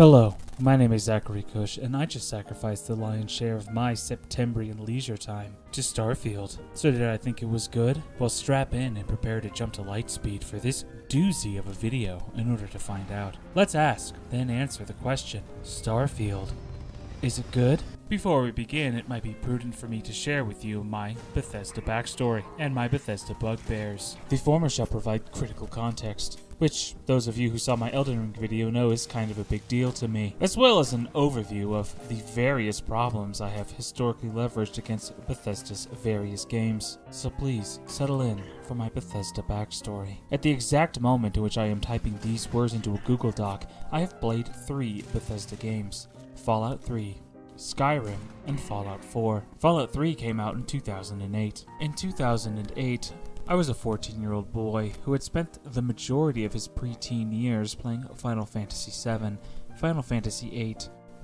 Hello, my name is Zachary Cush, and I just sacrificed the lion's share of my Septembrian leisure time to Starfield. So did I think it was good? Well, strap in and prepare to jump to lightspeed for this doozy of a video in order to find out. Let's ask, then answer the question. Starfield. Is it good? Before we begin, it might be prudent for me to share with you my Bethesda backstory and my Bethesda bugbears. The former shall provide critical context, which those of you who saw my Elden Ring video know is kind of a big deal to me, as well as an overview of the various problems I have historically leveraged against Bethesda's various games. So please, settle in for my Bethesda backstory. At the exact moment in which I am typing these words into a Google Doc, I have played three Bethesda games. Fallout 3, Skyrim, and Fallout 4. Fallout 3 came out in 2008. In 2008, I was a 14 year old boy who had spent the majority of his preteen years playing Final Fantasy VII, Final Fantasy VIII,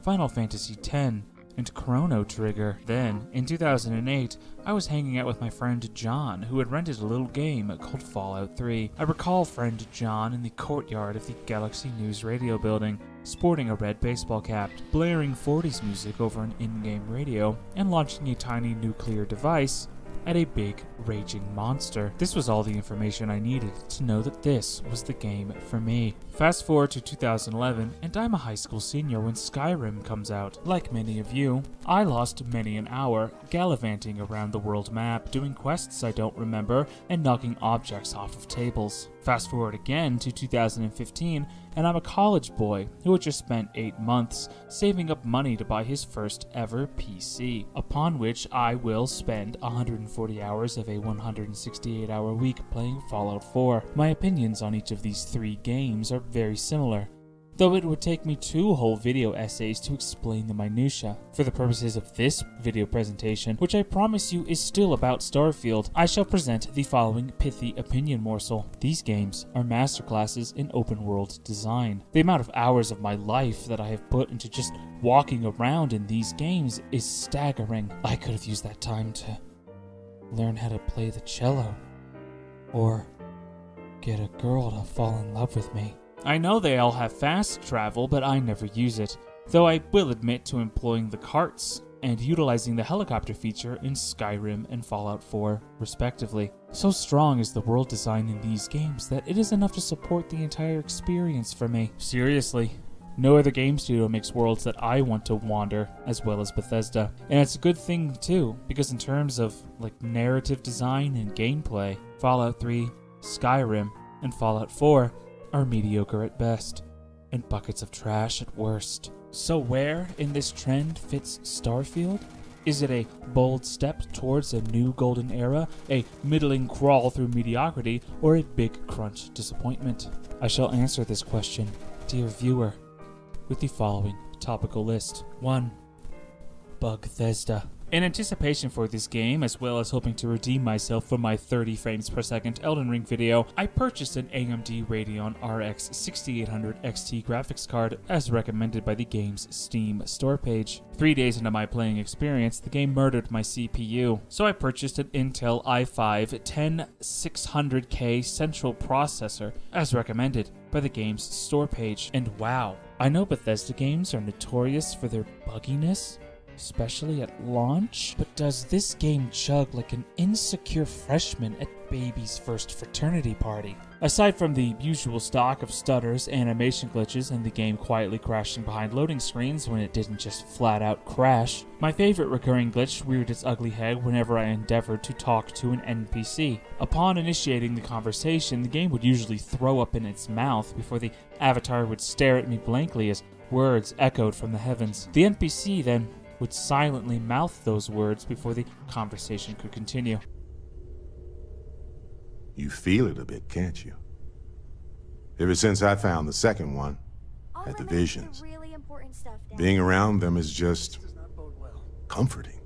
Final Fantasy X, and Chrono Trigger. Then, in 2008, I was hanging out with my friend John, who had rented a little game called Fallout 3. I recall friend John in the courtyard of the Galaxy News radio building, sporting a red baseball cap, blaring 40s music over an in game radio, and launching a tiny nuclear device at a big, raging monster. This was all the information I needed to know that this was the game for me. Fast forward to 2011, and I'm a high school senior when Skyrim comes out. Like many of you, I lost many an hour gallivanting around the world map, doing quests I don't remember, and knocking objects off of tables. Fast forward again to 2015, and I'm a college boy who had just spent 8 months saving up money to buy his first ever PC, upon which I will spend 140 hours of a 168 hour week playing Fallout 4. My opinions on each of these three games are very similar, though it would take me two whole video essays to explain the minutiae. For the purposes of this video presentation, which I promise you is still about Starfield, I shall present the following pithy opinion morsel. These games are masterclasses in open world design. The amount of hours of my life that I have put into just walking around in these games is staggering. I could have used that time to learn how to play the cello, or get a girl to fall in love with me. I know they all have fast travel, but I never use it, though I will admit to employing the carts and utilizing the helicopter feature in Skyrim and Fallout 4, respectively. So strong is the world design in these games that it is enough to support the entire experience for me. Seriously, no other game studio makes worlds that I want to wander as well as Bethesda. And it's a good thing too, because in terms of like narrative design and gameplay, Fallout 3, Skyrim, and Fallout 4 are mediocre at best, and buckets of trash at worst. So, where in this trend fits Starfield? Is it a bold step towards a new golden era, a middling crawl through mediocrity, or a big crunch disappointment? I shall answer this question, dear viewer, with the following topical list 1. Bugthesda. In anticipation for this game, as well as hoping to redeem myself for my 30 frames per second Elden Ring video, I purchased an AMD Radeon RX 6800 XT graphics card as recommended by the game's Steam store page. Three days into my playing experience, the game murdered my CPU, so I purchased an Intel i5 10600K central processor as recommended by the game's store page. And wow, I know Bethesda games are notorious for their bugginess, especially at launch. But does this game chug like an insecure freshman at baby's first fraternity party? Aside from the usual stock of stutters, animation glitches, and the game quietly crashing behind loading screens when it didn't just flat out crash, my favorite recurring glitch reared its ugly head whenever I endeavored to talk to an NPC. Upon initiating the conversation, the game would usually throw up in its mouth before the avatar would stare at me blankly as words echoed from the heavens. The NPC then would silently mouth those words before the conversation could continue. You feel it a bit, can't you? Ever since I found the second one, I'll at the visions, really important stuff being around them is just comforting.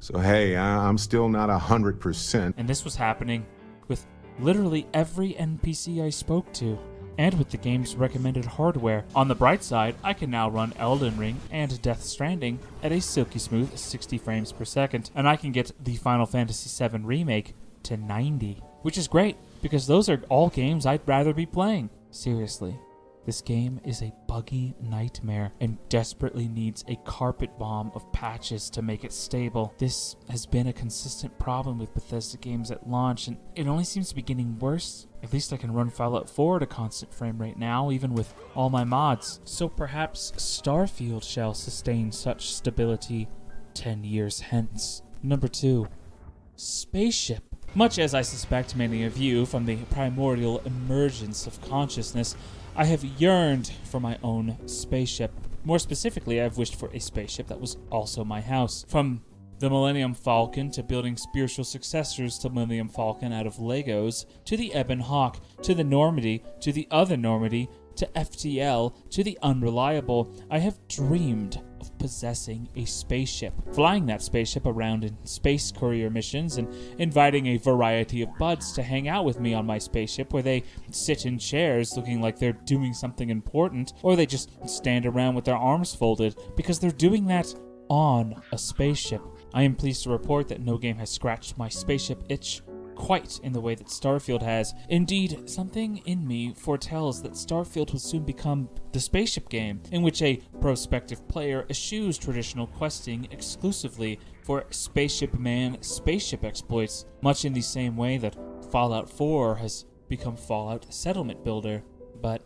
So hey, I- I'm still not a hundred percent. And this was happening with literally every NPC I spoke to, and with the game's recommended hardware. On the bright side, I can now run Elden Ring and Death Stranding at a silky smooth 60 frames per second, and I can get the Final Fantasy VII Remake to 90, which is great because those are all games I'd rather be playing. Seriously. This game is a buggy nightmare and desperately needs a carpet bomb of patches to make it stable. This has been a consistent problem with Bethesda games at launch, and it only seems to be getting worse. At least I can run Fallout 4 at a constant frame rate now, even with all my mods. So perhaps Starfield shall sustain such stability 10 years hence. Number 2. Spaceship. Much as I suspect many of you from the primordial emergence of consciousness, I have yearned for my own spaceship. More specifically, I've wished for a spaceship that was also my house. From the Millennium Falcon to building spiritual successors to Millennium Falcon out of Legos, to the Ebon Hawk, to the Normandy, to the other Normandy, to FTL, to the Unreliable, I have dreamed possessing a spaceship, flying that spaceship around in space courier missions, and inviting a variety of buds to hang out with me on my spaceship where they sit in chairs looking like they're doing something important, or they just stand around with their arms folded because they're doing that on a spaceship. I am pleased to report that no game has scratched my spaceship itch quite in the way that Starfield has. Indeed, something in me foretells that Starfield will soon become the spaceship game, in which a prospective player eschews traditional questing exclusively for Spaceship Man spaceship exploits, much in the same way that Fallout 4 has become Fallout Settlement Builder. But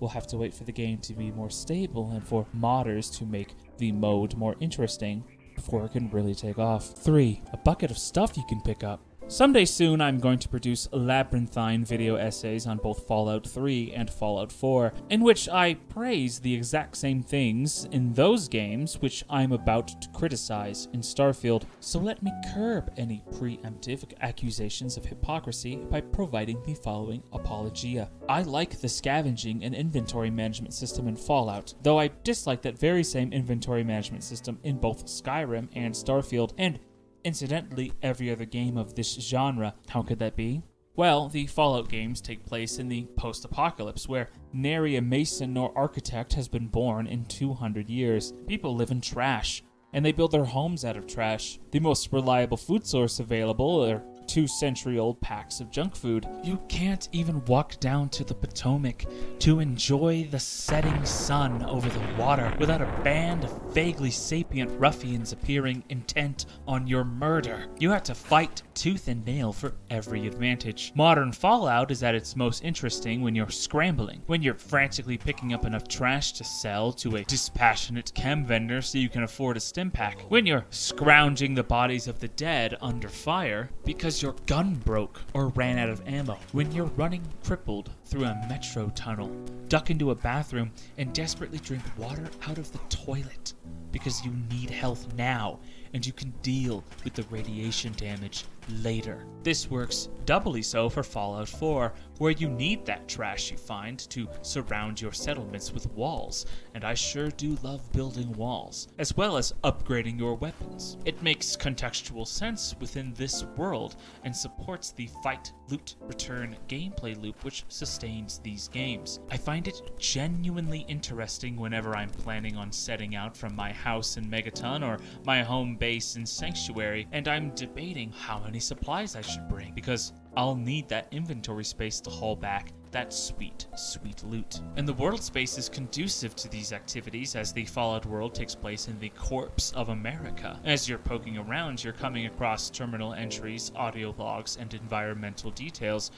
we'll have to wait for the game to be more stable and for modders to make the mode more interesting before it can really take off. 3. A bucket of stuff you can pick up. Someday soon, I'm going to produce labyrinthine video essays on both Fallout 3 and Fallout 4, in which I praise the exact same things in those games which I'm about to criticize in Starfield. So let me curb any preemptive accusations of hypocrisy by providing the following apologia. I like the scavenging and inventory management system in Fallout, though I dislike that very same inventory management system in both Skyrim and Starfield, and Incidentally, every other game of this genre. How could that be? Well, the Fallout games take place in the post apocalypse, where nary a mason nor architect has been born in 200 years. People live in trash, and they build their homes out of trash. The most reliable food source available are two century old packs of junk food. You can't even walk down to the Potomac to enjoy the setting sun over the water without a band of vaguely sapient ruffians appearing intent on your murder. You have to fight tooth and nail for every advantage. Modern Fallout is at its most interesting when you're scrambling, when you're frantically picking up enough trash to sell to a dispassionate chem vendor so you can afford a stim pack, when you're scrounging the bodies of the dead under fire because your gun broke or ran out of ammo, when you're running crippled through a metro tunnel, duck into a bathroom, and desperately drink water out of the toilet because you need health now and you can deal with the radiation damage later. This works doubly so for Fallout 4, where you need that trash you find to surround your settlements with walls, and I sure do love building walls, as well as upgrading your weapons. It makes contextual sense within this world and supports the fight, loot, return gameplay loop which sustains these games. I find it genuinely interesting whenever I'm planning on setting out from my house in Megaton or my home base in Sanctuary, and I'm debating how many supplies I should bring, because I'll need that inventory space to haul back that sweet, sweet loot. And the world space is conducive to these activities as the Fallout world takes place in the corpse of America. As you're poking around, you're coming across terminal entries, audio logs, and environmental details,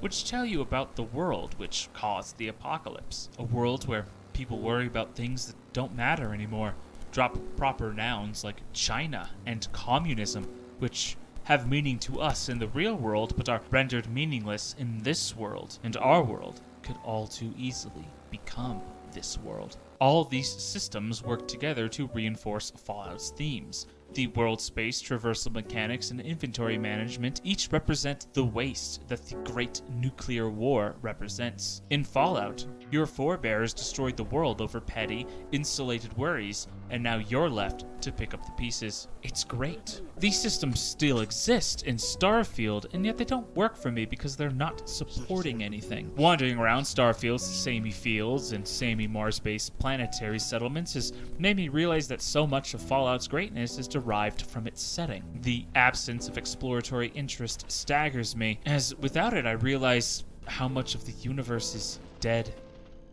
which tell you about the world which caused the apocalypse. A world where people worry about things that don't matter anymore. Drop proper nouns like China and communism, which have meaning to us in the real world but are rendered meaningless in this world, and our world could all too easily become this world. All these systems work together to reinforce Fallout's themes. The world space, traversal mechanics, and inventory management each represent the waste that the Great Nuclear War represents. In Fallout, your forebears destroyed the world over petty, insulated worries, and now you're left to pick up the pieces. It's great. These systems still exist in Starfield, and yet they don't work for me because they're not supporting anything. Wandering around Starfield's samey fields and samey Mars based planetary settlements has made me realize that so much of Fallout's greatness is derived from its setting. The absence of exploratory interest staggers me, as without it I realize how much of the universe is dead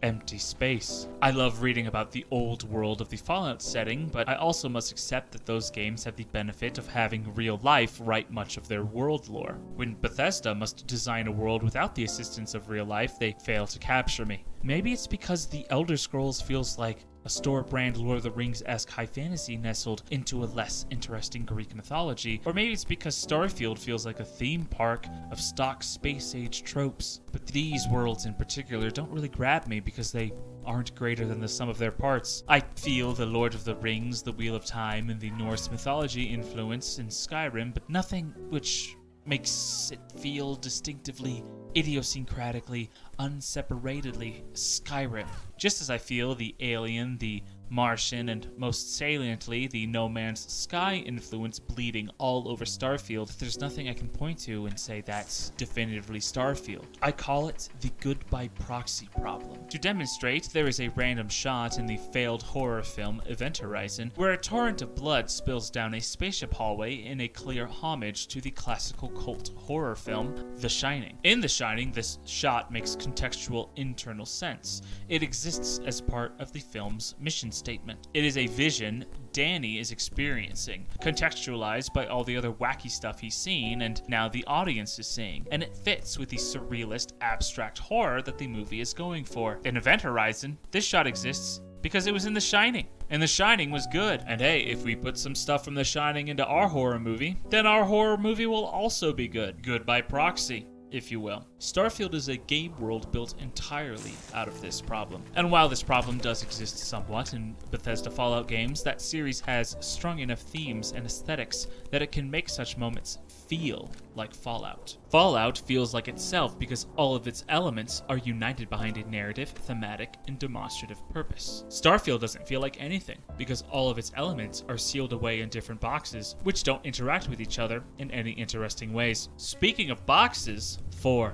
empty space. I love reading about the old world of the Fallout setting, but I also must accept that those games have the benefit of having real life write much of their world lore. When Bethesda must design a world without the assistance of real life, they fail to capture me. Maybe it's because the Elder Scrolls feels like a store brand Lord of the Rings esque high fantasy nestled into a less interesting Greek mythology, or maybe it's because Starfield feels like a theme park of stock space age tropes. But these worlds in particular don't really grab me because they aren't greater than the sum of their parts. I feel the Lord of the Rings, the Wheel of Time, and the Norse mythology influence in Skyrim, but nothing which makes it feel distinctively, idiosyncratically, unseparatedly Skyrim. Just as I feel the alien, the Martian, and most saliently, the No Man's Sky influence bleeding all over Starfield, there's nothing I can point to and say that's definitively Starfield. I call it the good by proxy problem. To demonstrate, there is a random shot in the failed horror film Event Horizon where a torrent of blood spills down a spaceship hallway in a clear homage to the classical cult horror film The Shining. In The Shining, this shot makes contextual internal sense. It exists as part of the film's mission statement. It is a vision Danny is experiencing, contextualized by all the other wacky stuff he's seen and now the audience is seeing, and it fits with the surrealist, abstract horror that the movie is going for. In Event Horizon, this shot exists because it was in The Shining. And The Shining was good. And hey, if we put some stuff from The Shining into our horror movie, then our horror movie will also be good. Good by proxy if you will. Starfield is a game world built entirely out of this problem. And while this problem does exist somewhat in Bethesda Fallout games, that series has strong enough themes and aesthetics that it can make such moments feel like Fallout. Fallout feels like itself because all of its elements are united behind a narrative, thematic, and demonstrative purpose. Starfield doesn't feel like anything because all of its elements are sealed away in different boxes, which don't interact with each other in any interesting ways. Speaking of boxes, 4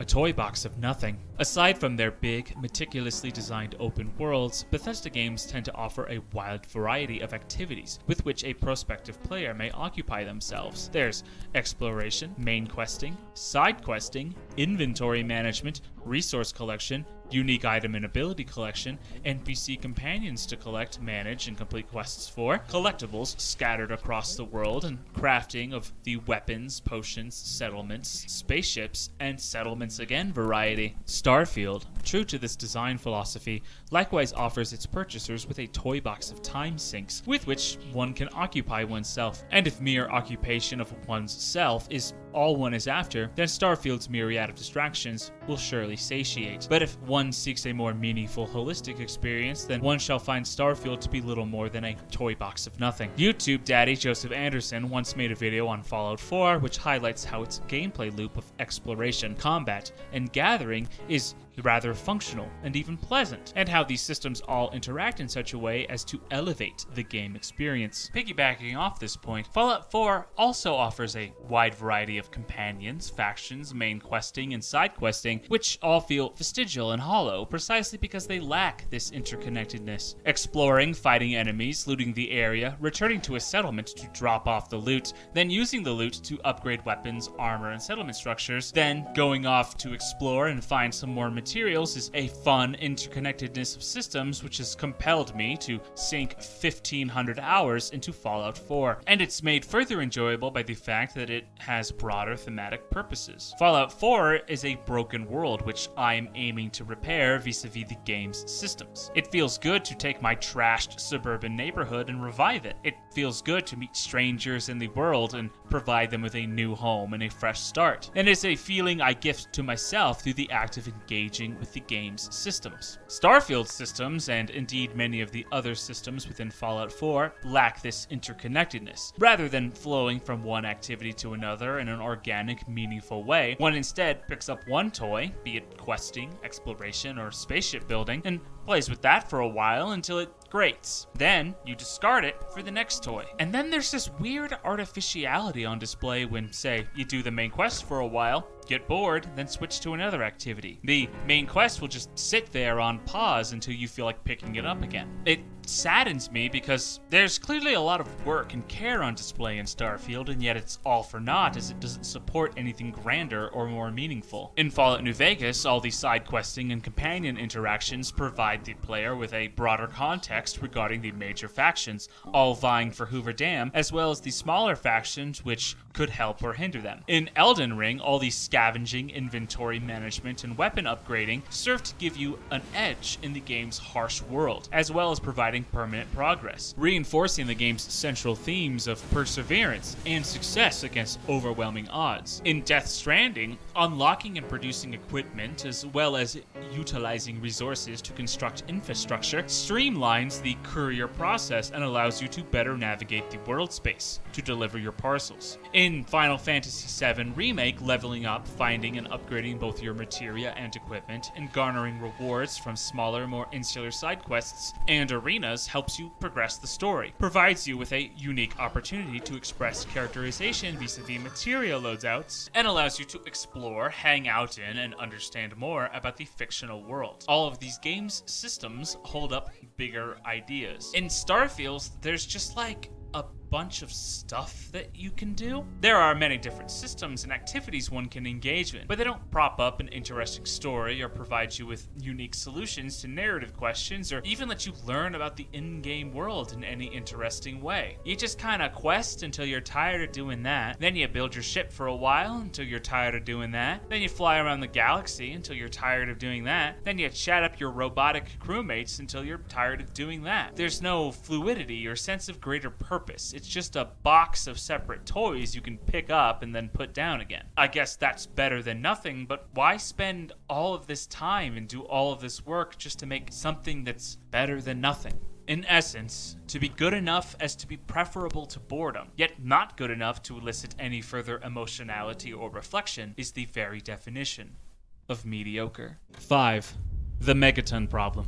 a toy box of nothing. Aside from their big, meticulously designed open worlds, Bethesda games tend to offer a wide variety of activities with which a prospective player may occupy themselves. There's exploration, main questing, side questing, inventory management, resource collection, unique item and ability collection, NPC companions to collect, manage, and complete quests for, collectibles scattered across the world, and crafting of the weapons, potions, settlements, spaceships, and settlements again variety. Starfield, true to this design philosophy, likewise offers its purchasers with a toy box of time sinks with which one can occupy oneself. And if mere occupation of one's self is all one is after, then Starfield's myriad of distractions will surely satiate. But if one seeks a more meaningful, holistic experience, then one shall find Starfield to be little more than a toy box of nothing. YouTube daddy Joseph Anderson once made a video on Fallout 4 which highlights how its gameplay loop of exploration, combat, and gathering is rather functional and even pleasant, and how these systems all interact in such a way as to elevate the game experience. Piggybacking off this point, Fallout 4 also offers a wide variety of companions, factions, main questing, and side questing, which all feel vestigial and hollow precisely because they lack this interconnectedness. Exploring, fighting enemies, looting the area, returning to a settlement to drop off the loot, then using the loot to upgrade weapons, armor, and settlement structures, then going off to explore and find some more materials materials is a fun interconnectedness of systems which has compelled me to sink 1500 hours into Fallout 4. And it's made further enjoyable by the fact that it has broader thematic purposes. Fallout 4 is a broken world which I am aiming to repair vis-a-vis the game's systems. It feels good to take my trashed suburban neighborhood and revive it. It feels good to meet strangers in the world and provide them with a new home and a fresh start. And it's a feeling I gift to myself through the act of engaging engaging with the game's systems. Starfield's systems, and indeed many of the other systems within Fallout 4, lack this interconnectedness. Rather than flowing from one activity to another in an organic, meaningful way, one instead picks up one toy, be it questing, exploration, or spaceship building, and plays with that for a while until it grates. Then you discard it for the next toy. And then there's this weird artificiality on display when, say, you do the main quest for a while, get bored, then switch to another activity. The main quest will just sit there on pause until you feel like picking it up again. It saddens me because there's clearly a lot of work and care on display in Starfield, and yet it's all for naught as it doesn't support anything grander or more meaningful. In Fallout New Vegas, all the side questing and companion interactions provide the player with a broader context regarding the major factions, all vying for Hoover Dam, as well as the smaller factions which could help or hinder them. In Elden Ring, all the scavenging, inventory management, and weapon upgrading serve to give you an edge in the game's harsh world, as well as providing permanent progress, reinforcing the game's central themes of perseverance and success against overwhelming odds. In Death Stranding, unlocking and producing equipment, as well as utilizing resources to construct infrastructure, streamlines the courier process and allows you to better navigate the world space to deliver your parcels. In Final Fantasy VII Remake, leveling up, finding and upgrading both your materia and equipment, and garnering rewards from smaller, more insular side quests and helps you progress the story, provides you with a unique opportunity to express characterization vis-a-vis materia loadouts, and allows you to explore, hang out in, and understand more about the fictional world. All of these games systems hold up bigger ideas. In Starfields, there's just like a bunch of stuff that you can do. There are many different systems and activities one can engage in, but they don't prop up an interesting story or provide you with unique solutions to narrative questions or even let you learn about the in-game world in any interesting way. You just kind of quest until you're tired of doing that, then you build your ship for a while until you're tired of doing that, then you fly around the galaxy until you're tired of doing that, then you chat up your robotic crewmates until you're tired of doing that. There's no fluidity or sense of greater purpose. It's just a box of separate toys you can pick up and then put down again. I guess that's better than nothing, but why spend all of this time and do all of this work just to make something that's better than nothing? In essence, to be good enough as to be preferable to boredom, yet not good enough to elicit any further emotionality or reflection, is the very definition of mediocre. 5. The Megaton Problem.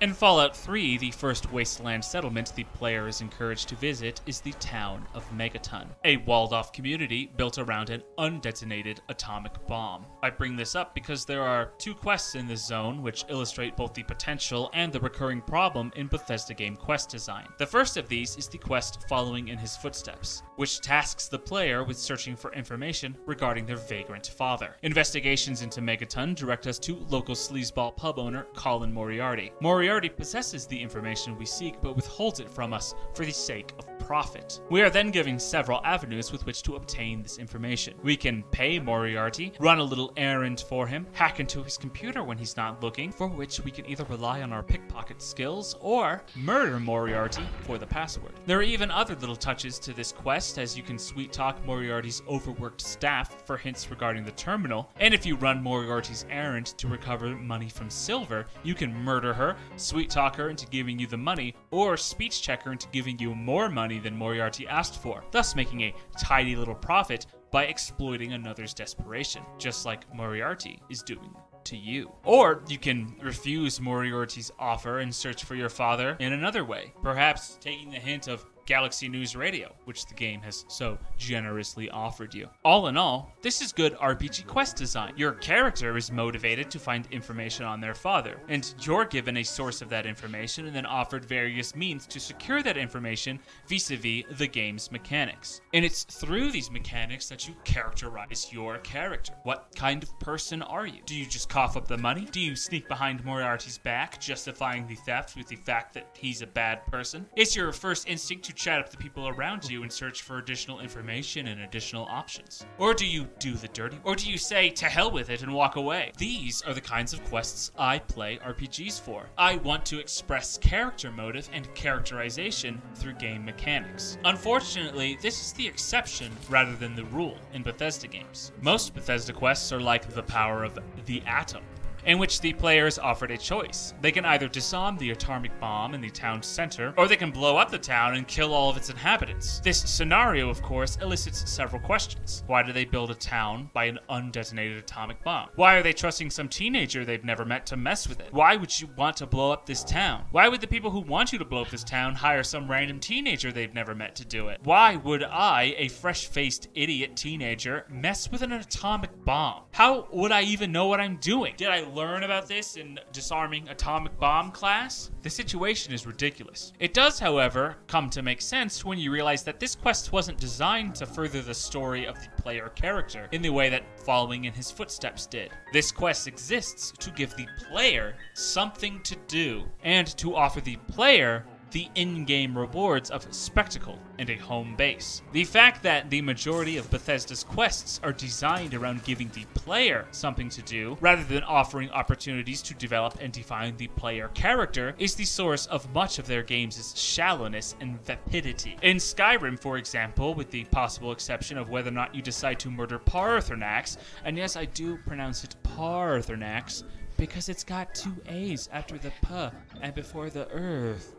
In Fallout 3, the first wasteland settlement the player is encouraged to visit is the town of Megaton, a walled off community built around an undetonated atomic bomb. I bring this up because there are two quests in this zone which illustrate both the potential and the recurring problem in Bethesda game quest design. The first of these is the quest Following in His Footsteps, which tasks the player with searching for information regarding their vagrant father. Investigations into Megaton direct us to local sleazeball pub owner Colin Moriarty. Moriarty Moriarty possesses the information we seek but withholds it from us for the sake of profit. We are then given several avenues with which to obtain this information. We can pay Moriarty, run a little errand for him, hack into his computer when he's not looking, for which we can either rely on our pickpocket skills or murder Moriarty for the password. There are even other little touches to this quest as you can sweet talk Moriarty's overworked staff for hints regarding the terminal, and if you run Moriarty's errand to recover money from Silver, you can murder her, sweet talk her into giving you the money, or speech check her into giving you more money than Moriarty asked for, thus making a tidy little profit by exploiting another's desperation, just like Moriarty is doing to you. Or you can refuse Moriarty's offer and search for your father in another way, perhaps taking the hint of Galaxy News Radio, which the game has so generously offered you. All in all, this is good RPG quest design. Your character is motivated to find information on their father, and you're given a source of that information and then offered various means to secure that information vis a vis the game's mechanics. And it's through these mechanics that you characterize your character. What kind of person are you? Do you just cough up the money? Do you sneak behind Moriarty's back, justifying the theft with the fact that he's a bad person? Is your first instinct to chat up the people around you and search for additional information and additional options? Or do you do the dirty? Or do you say, to hell with it and walk away? These are the kinds of quests I play RPGs for. I want to express character motive and characterization through game mechanics. Unfortunately, this is the exception rather than the rule in Bethesda games. Most Bethesda quests are like the power of the atom in which the player is offered a choice. They can either disarm the atomic bomb in the town's center, or they can blow up the town and kill all of its inhabitants. This scenario, of course, elicits several questions. Why do they build a town by an undetonated atomic bomb? Why are they trusting some teenager they've never met to mess with it? Why would you want to blow up this town? Why would the people who want you to blow up this town hire some random teenager they've never met to do it? Why would I, a fresh-faced idiot teenager, mess with an atomic bomb? How would I even know what I'm doing? Did I learn about this in Disarming Atomic Bomb class, the situation is ridiculous. It does, however, come to make sense when you realize that this quest wasn't designed to further the story of the player character in the way that following in his footsteps did. This quest exists to give the player something to do and to offer the player the in game rewards of spectacle and a home base. The fact that the majority of Bethesda's quests are designed around giving the player something to do rather than offering opportunities to develop and define the player character is the source of much of their games' shallowness and vapidity. In Skyrim, for example, with the possible exception of whether or not you decide to murder Paarthurnax, and yes, I do pronounce it Paarthurnax because it's got two A's after the P and before the Earth.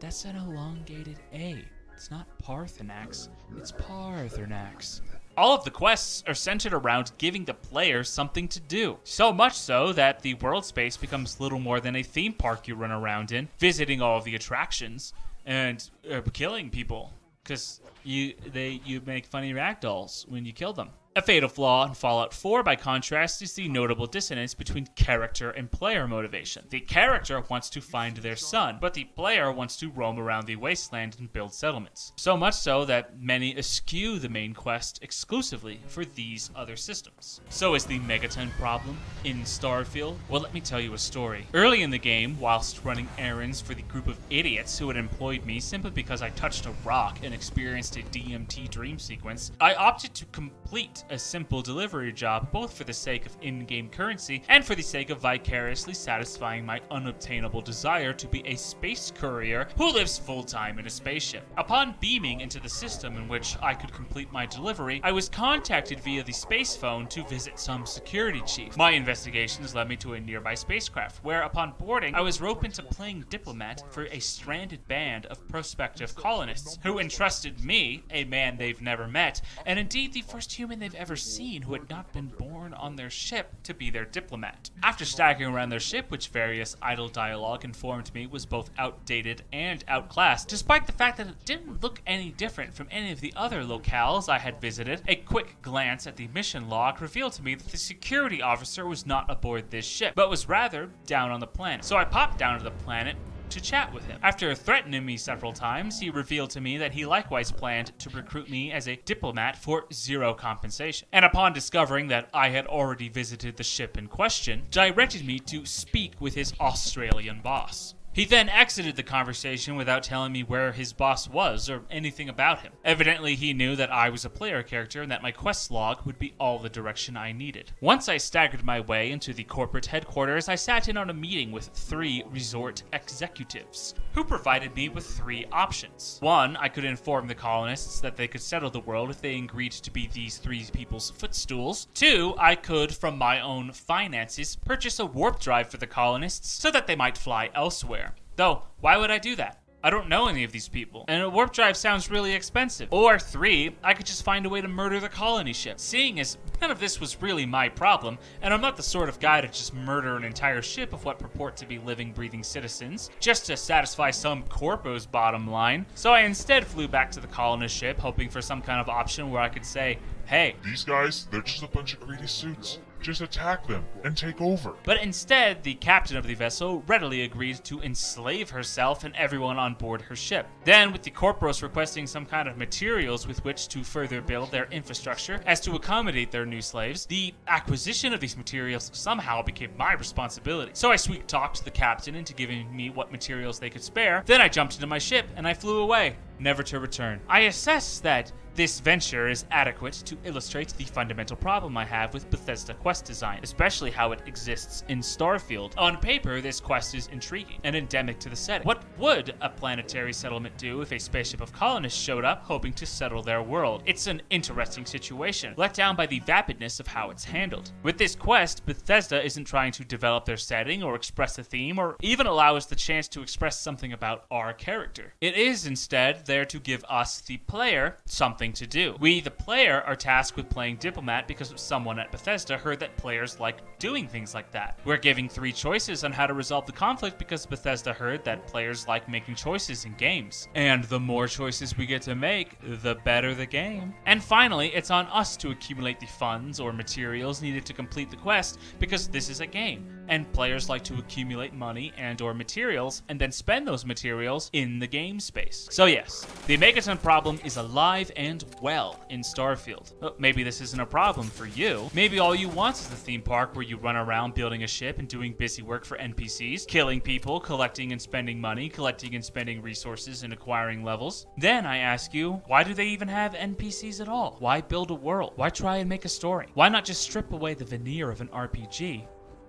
That's an elongated A. It's not Parthenax, it's Paarthurnax. All of the quests are centered around giving the player something to do. So much so that the world space becomes little more than a theme park you run around in, visiting all of the attractions and uh, killing people because you they you make funny ragdolls when you kill them. A fatal flaw in Fallout 4, by contrast, is the notable dissonance between character and player motivation. The character wants to find their son, but the player wants to roam around the wasteland and build settlements. So much so that many eschew the main quest exclusively for these other systems. So is the Megaton problem in Starfield? Well, let me tell you a story. Early in the game, whilst running errands for the group of idiots who had employed me simply because I touched a rock and experienced a DMT dream sequence, I opted to complete a simple delivery job both for the sake of in game currency and for the sake of vicariously satisfying my unobtainable desire to be a space courier who lives full time in a spaceship. Upon beaming into the system in which I could complete my delivery, I was contacted via the space phone to visit some security chief. My investigations led me to a nearby spacecraft, where upon boarding, I was roped into playing diplomat for a stranded band of prospective colonists who entrusted me, a man they've never met, and indeed the first human they've ever seen who had not been born on their ship to be their diplomat. After staggering around their ship, which various idle dialogue informed me was both outdated and outclassed, despite the fact that it didn't look any different from any of the other locales I had visited, a quick glance at the mission log revealed to me that the security officer was not aboard this ship, but was rather down on the planet. So I popped down to the planet, to chat with him. After threatening me several times, he revealed to me that he likewise planned to recruit me as a diplomat for zero compensation. And upon discovering that I had already visited the ship in question, directed me to speak with his Australian boss. He then exited the conversation without telling me where his boss was or anything about him. Evidently, he knew that I was a player character and that my quest log would be all the direction I needed. Once I staggered my way into the corporate headquarters, I sat in on a meeting with three resort executives, who provided me with three options. One, I could inform the colonists that they could settle the world if they agreed to be these three people's footstools. Two, I could, from my own finances, purchase a warp drive for the colonists so that they might fly elsewhere. Though, why would I do that? I don't know any of these people, and a warp drive sounds really expensive. Or three, I could just find a way to murder the colony ship. Seeing as none of this was really my problem, and I'm not the sort of guy to just murder an entire ship of what purport to be living, breathing citizens, just to satisfy some corpo's bottom line. So I instead flew back to the colonist ship, hoping for some kind of option where I could say, hey, These guys, they're just a bunch of greedy suits. Just attack them and take over. But instead, the captain of the vessel readily agreed to enslave herself and everyone on board her ship. Then, with the Corporos requesting some kind of materials with which to further build their infrastructure as to accommodate their new slaves, the acquisition of these materials somehow became my responsibility. So I sweet talked the captain into giving me what materials they could spare. Then I jumped into my ship and I flew away, never to return. I assess that this venture is adequate to illustrate the fundamental problem I have with Bethesda quest design, especially how it exists in Starfield. On paper, this quest is intriguing and endemic to the setting. What would a planetary settlement do if a spaceship of colonists showed up hoping to settle their world? It's an interesting situation, let down by the vapidness of how it's handled. With this quest, Bethesda isn't trying to develop their setting or express a theme or even allow us the chance to express something about our character. It is instead there to give us, the player, something to do. We, the player, are tasked with playing diplomat because someone at Bethesda heard that players like doing things like that. We're giving three choices on how to resolve the conflict because Bethesda heard that players like making choices in games. And the more choices we get to make, the better the game. And finally, it's on us to accumulate the funds or materials needed to complete the quest because this is a game and players like to accumulate money and or materials and then spend those materials in the game space. So yes, the Megaton problem is alive and well in Starfield. Well, maybe this isn't a problem for you. Maybe all you want is the theme park where you run around building a ship and doing busy work for NPCs, killing people, collecting and spending money, collecting and spending resources and acquiring levels. Then I ask you, why do they even have NPCs at all? Why build a world? Why try and make a story? Why not just strip away the veneer of an RPG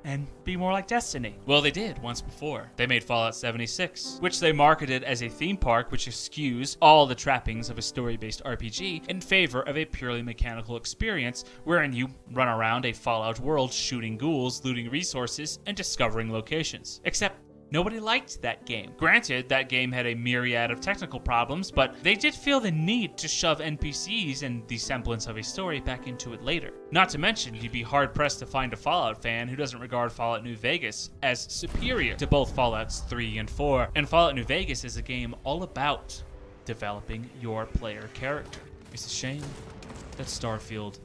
and be more like Destiny. Well, they did once before. They made Fallout 76, which they marketed as a theme park which eschews all the trappings of a story based RPG in favor of a purely mechanical experience wherein you run around a Fallout world shooting ghouls, looting resources, and discovering locations. Except Nobody liked that game. Granted, that game had a myriad of technical problems, but they did feel the need to shove NPCs and the semblance of a story back into it later. Not to mention, you'd be hard pressed to find a Fallout fan who doesn't regard Fallout New Vegas as superior to both Fallouts 3 and 4. And Fallout New Vegas is a game all about developing your player character. It's a shame that Starfield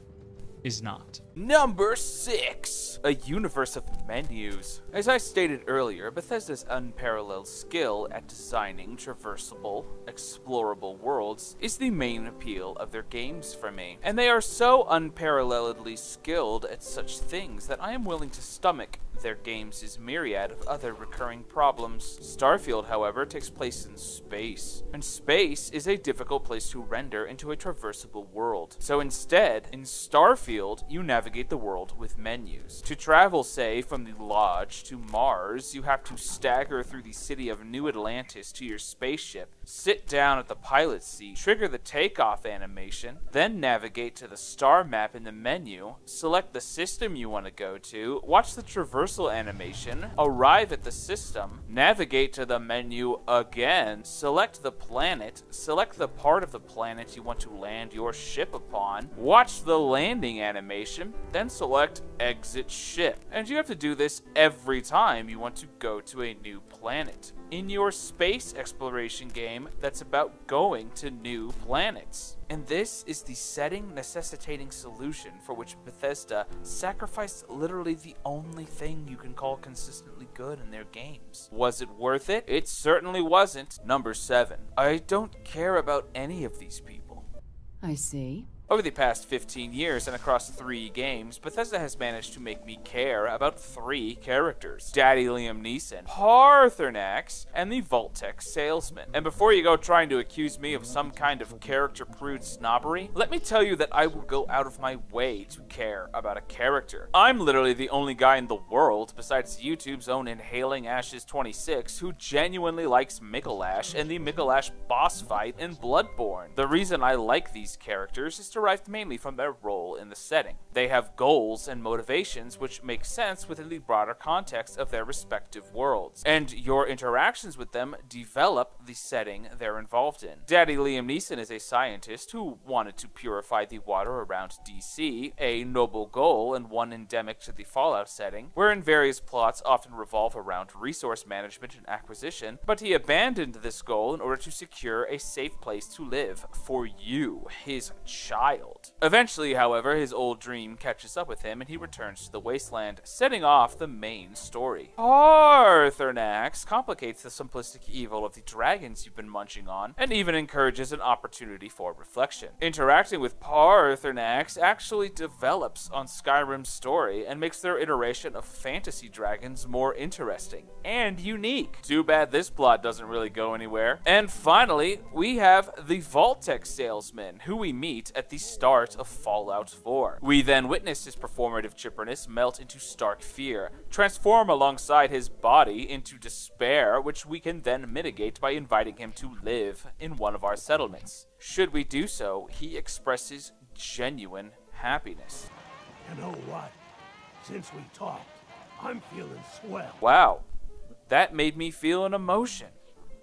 is not. Number 6 A Universe of Menus. As I stated earlier, Bethesda's unparalleled skill at designing traversable, explorable worlds is the main appeal of their games for me. And they are so unparalleledly skilled at such things that I am willing to stomach their games' is myriad of other recurring problems. Starfield, however, takes place in space, and space is a difficult place to render into a traversable world. So instead, in Starfield, you navigate the world with menus. To travel, say, from the Lodge to Mars, you have to stagger through the city of New Atlantis to your spaceship, sit down at the pilot's seat, trigger the takeoff animation, then navigate to the star map in the menu, select the system you want to go to, watch the traversal animation, arrive at the system, navigate to the menu again, select the planet, select the part of the planet you want to land your ship upon, watch the landing animation, then select exit ship. And you have to do this every time you want to go to a new planet in your space exploration game that's about going to new planets. And this is the setting necessitating solution for which Bethesda sacrificed literally the only thing you can call consistently good in their games. Was it worth it? It certainly wasn't. Number 7. I don't care about any of these people. I see. Over the past 15 years and across three games, Bethesda has managed to make me care about three characters Daddy Liam Neeson, Paarthurnax, and the Vault-Tec salesman. And before you go trying to accuse me of some kind of character prude snobbery, let me tell you that I will go out of my way to care about a character. I'm literally the only guy in the world, besides YouTube's own Inhaling Ashes 26, who genuinely likes Micolash and the Micolash boss fight in Bloodborne. The reason I like these characters is derived mainly from their role in the setting. They have goals and motivations which make sense within the broader context of their respective worlds, and your interactions with them develop the setting they're involved in. Daddy Liam Neeson is a scientist who wanted to purify the water around DC, a noble goal and one endemic to the Fallout setting, wherein various plots often revolve around resource management and acquisition, but he abandoned this goal in order to secure a safe place to live for you, his child Eventually, however, his old dream catches up with him and he returns to the wasteland, setting off the main story. Paarthurnax complicates the simplistic evil of the dragons you've been munching on, and even encourages an opportunity for reflection. Interacting with Paarthurnax actually develops on Skyrim's story and makes their iteration of fantasy dragons more interesting and unique. Too bad this plot doesn't really go anywhere. And finally, we have the Vault-Tec salesman, who we meet at the start of Fallout 4. We then witness his performative chipperness melt into stark fear, transform alongside his body into despair, which we can then mitigate by inviting him to live in one of our settlements. Should we do so, he expresses genuine happiness. You know what? Since we talked, I'm feeling swell. Wow, that made me feel an emotion.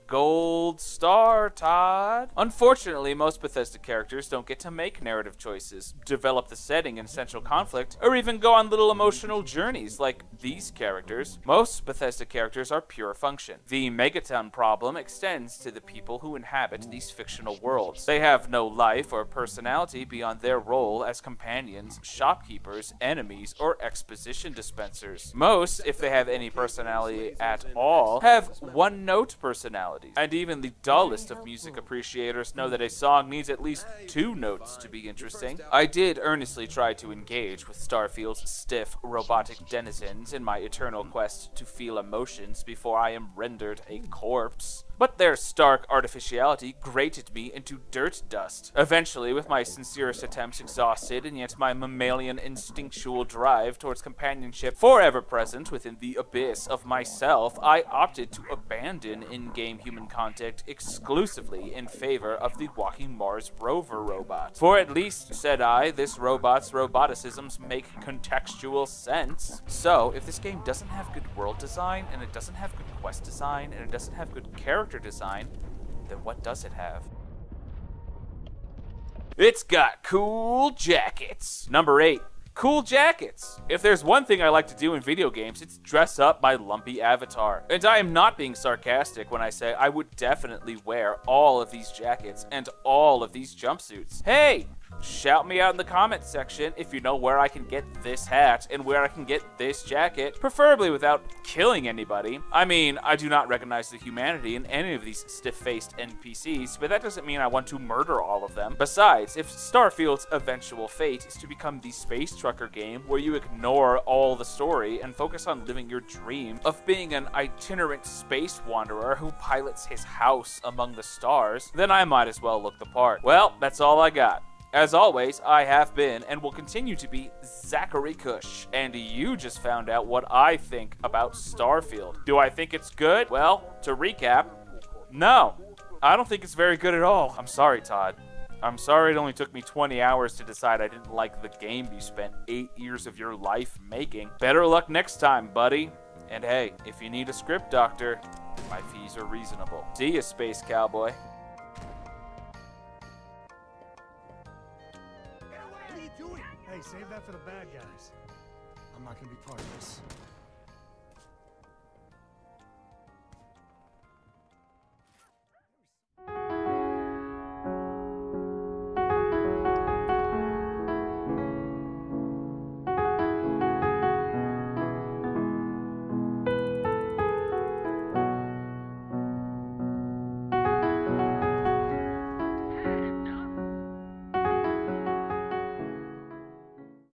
Gold star, Todd. Unfortunately, most Bethesda characters don't get to make narrative choices, develop the setting and central conflict, or even go on little emotional journeys like these characters. Most Bethesda characters are pure function. The Megaton problem extends to the people who inhabit these fictional worlds. They have no life or personality beyond their role as companions, shopkeepers, enemies, or exposition dispensers. Most, if they have any personality at all, have one note personality and even the dullest of music appreciators know that a song needs at least two notes to be interesting. I did earnestly try to engage with Starfield's stiff, robotic denizens in my eternal quest to feel emotions before I am rendered a corpse. But their stark artificiality grated me into dirt dust. Eventually, with my sincerest attempts exhausted and yet my mammalian instinctual drive towards companionship forever present within the abyss of myself, I opted to abandon in-game human contact exclusively in favor of the walking Mars rover robot. For at least, said I, this robot's roboticisms make contextual sense. So, if this game doesn't have good world design, and it doesn't have good quest design, and it doesn't have good character design, then what does it have? It's got cool jackets. Number eight, cool jackets. If there's one thing I like to do in video games, it's dress up my lumpy avatar. And I am not being sarcastic when I say I would definitely wear all of these jackets and all of these jumpsuits. Hey, Shout me out in the comments section if you know where I can get this hat and where I can get this jacket, preferably without killing anybody. I mean, I do not recognize the humanity in any of these stiff-faced NPCs, but that doesn't mean I want to murder all of them. Besides, if Starfield's eventual fate is to become the space trucker game where you ignore all the story and focus on living your dream of being an itinerant space wanderer who pilots his house among the stars, then I might as well look the part. Well, that's all I got. As always, I have been and will continue to be Zachary Cush, and you just found out what I think about Starfield. Do I think it's good? Well, to recap, no, I don't think it's very good at all. I'm sorry, Todd. I'm sorry it only took me 20 hours to decide I didn't like the game you spent 8 years of your life making. Better luck next time, buddy. And hey, if you need a script doctor, my fees are reasonable. See ya, Space Cowboy. Save that for the bad guys. I'm not gonna be part of this.